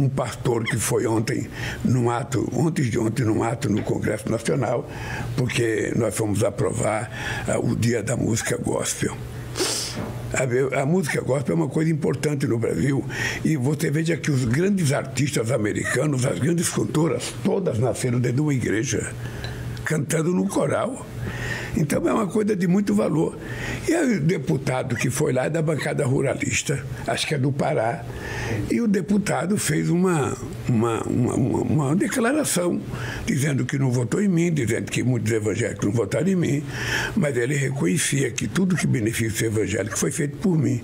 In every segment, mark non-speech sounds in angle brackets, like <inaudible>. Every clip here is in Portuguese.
um pastor que foi ontem num ato, ontem de ontem num ato no Congresso Nacional, porque nós fomos aprovar uh, o Dia da Música Gospel. A, a, música gospel é uma coisa importante no Brasil e você veja que os grandes artistas americanos, as grandes cantoras, todas nasceram dentro de uma igreja, cantando no coral. Então é uma coisa de muito valor. E o deputado que foi lá é da bancada ruralista, acho que é do Pará, e o deputado fez uma, uma, uma, uma, declaração dizendo que não votou em mim, dizendo que muitos evangélicos não votaram em mim, mas ele reconhecia que tudo que beneficia o evangélico foi feito por mim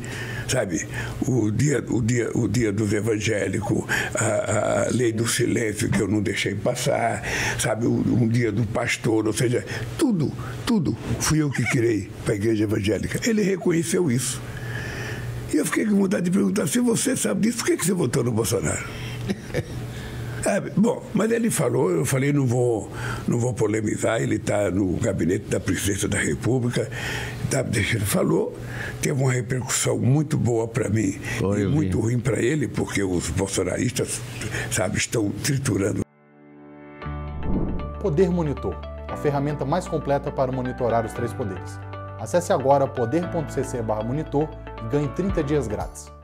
sabe? O dia, o dia, o dia dos evangélicos, a, a lei do silêncio que eu não deixei passar, sabe? Um dia do pastor, ou seja, tudo, tudo fui eu que criei para a igreja evangélica. Ele reconheceu isso. E eu fiquei com vontade de perguntar: se você sabe disso, por que, que você votou no Bolsonaro? <laughs> É, bom, mas ele falou, eu falei, não vou, não vou polemizar, ele está no gabinete da presidência da República, tá, ele falou, teve uma repercussão muito boa para mim Foi, e muito vi. ruim para ele, porque os bolsonaristas, sabe, estão triturando. Poder Monitor, a ferramenta mais completa para monitorar os três poderes. Acesse agora poder.cc/monitor e ganhe 30 dias grátis.